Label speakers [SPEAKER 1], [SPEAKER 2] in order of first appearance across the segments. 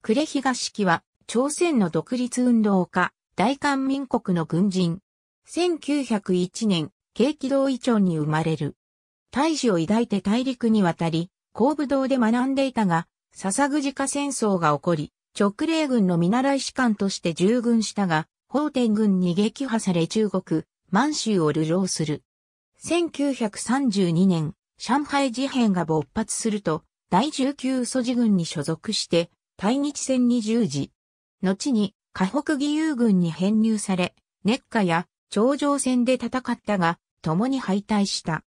[SPEAKER 1] 呉東木は、朝鮮の独立運動家、大韓民国の軍人。1901年、慶気道イチョンに生まれる。大志を抱いて大陸に渡り、工部道で学んでいたが、笹口家戦争が起こり、直令軍の見習い士官として従軍したが、法天軍に撃破され中国、満州を流浪する。1932年、上海事変が勃発すると、第19蘇事軍に所属して、対日戦に従事。後に、河北義勇軍に編入され、熱下や頂上戦で戦ったが、共に敗退した。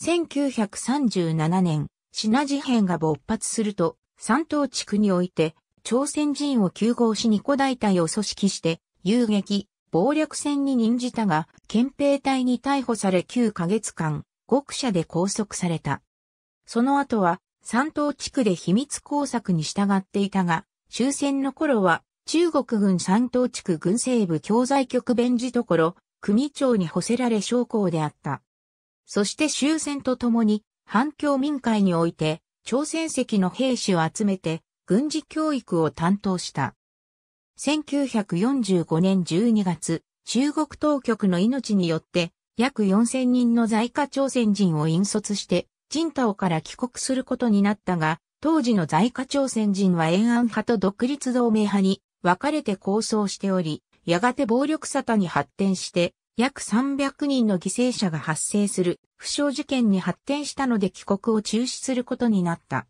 [SPEAKER 1] 1937年、シナ事変が勃発すると、山東地区において、朝鮮人を救護し二個大隊を組織して、遊撃、暴略戦に任じたが、憲兵隊に逮捕され9ヶ月間、極者で拘束された。その後は、山東地区で秘密工作に従っていたが、終戦の頃は、中国軍山東地区軍西部教材局弁事所、組長に補せられ将校であった。そして終戦とともに、反共民会において、朝鮮籍の兵士を集めて、軍事教育を担当した。1945年12月、中国当局の命によって、約4000人の在華朝鮮人を引率して、ジンタオから帰国することになったが、当時の在華朝鮮人は延安派と独立同盟派に分かれて構想しており、やがて暴力沙汰に発展して、約300人の犠牲者が発生する不祥事件に発展したので帰国を中止することになった。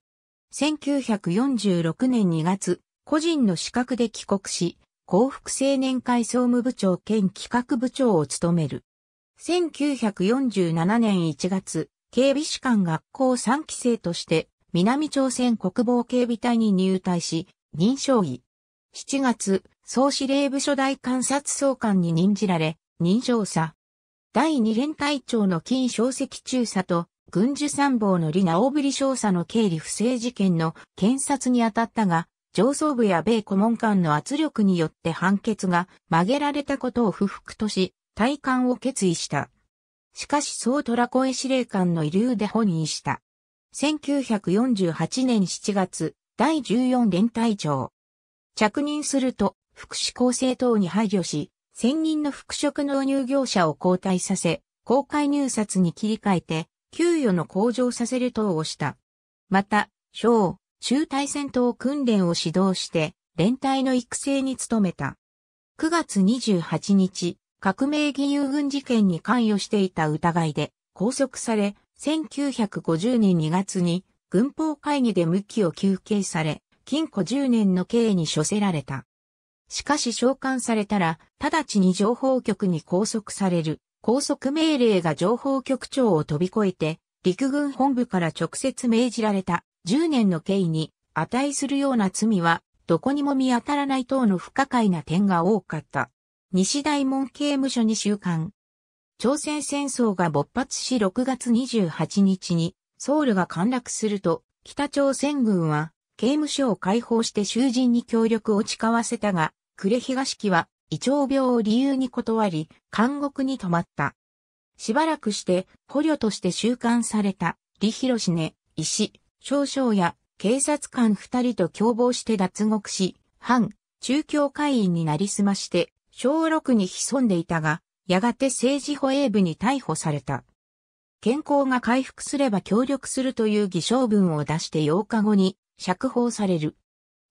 [SPEAKER 1] 1946年2月、個人の資格で帰国し、幸福青年会総務部長兼企画部長を務める。1947年1月、警備士官学校3期生として、南朝鮮国防警備隊に入隊し、認証医。7月、総司令部初代監察総監に任じられ、認証査。第二連隊長の金小石中佐と、軍需参謀の李直ぶり少佐の経理不正事件の検察に当たったが、上層部や米顧問官の圧力によって判決が曲げられたことを不服とし、退官を決意した。しかし総虎越司令官の遺留で本意した。1948年7月、第14連隊長。着任すると、福祉厚生等に配慮し、専任の服飾納入業者を交代させ、公開入札に切り替えて、給与の向上させる等をした。また、小、中隊戦闘訓練を指導して、連隊の育成に努めた。9月28日、革命義勇軍事件に関与していた疑いで拘束され、1950年2月に軍法会議で無期を休刑され、禁錮10年の刑に処せられた。しかし召喚されたら、直ちに情報局に拘束される。拘束命令が情報局長を飛び越えて、陸軍本部から直接命じられた10年の刑に値するような罪は、どこにも見当たらない等の不可解な点が多かった。西大門刑務所に収監。朝鮮戦争が勃発し6月28日にソウルが陥落すると北朝鮮軍は刑務所を解放して囚人に協力を誓わせたが、呉東木は胃腸病を理由に断り監獄に泊まった。しばらくして捕虜として収監された李広根、石、少将や警察官二人と共謀して脱獄し、反中共会員になりすまして小6に潜んでいたが、やがて政治保衛部に逮捕された。健康が回復すれば協力するという偽証文を出して8日後に釈放される。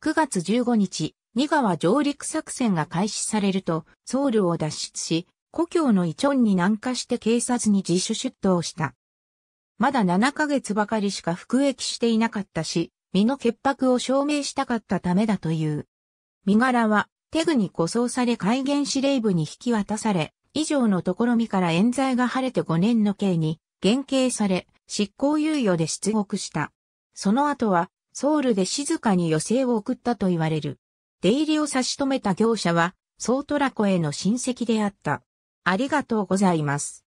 [SPEAKER 1] 9月15日、二川上陸作戦が開始されると、ソウルを脱出し、故郷のイチョンに南下して警察に自主出頭した。まだ7ヶ月ばかりしか服役していなかったし、身の潔白を証明したかったためだという。身柄はテグに護送され戒厳司令部に引き渡され、以上のところみから冤罪が晴れて5年の刑に減刑され、執行猶予で出獄した。その後は、ソウルで静かに余生を送ったと言われる。出入りを差し止めた業者は、ソートラコへの親戚であった。ありがとうございます。